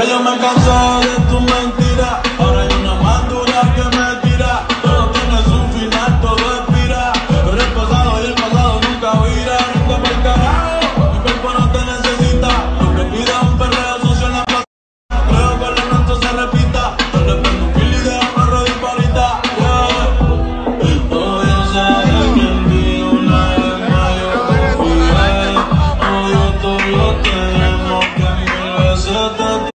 Ya yo me cansé de tu mentira, ahora hay una más que me tira. Todo tiene su final, todo expira. Pero el pasado y el pasado nunca vira, nunca para el carajo. Mi cuerpo no te necesita, lo que pida un perreo sucio en la plaza. Creo que el nuestro se repita, yo le prendo un fil y déjame rodipalita. Yeah. Yo sé que en ti una vez más yo confié. Yo todo lo tenemos que mil veces